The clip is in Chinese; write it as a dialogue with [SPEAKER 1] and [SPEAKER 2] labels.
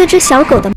[SPEAKER 1] 四只小狗的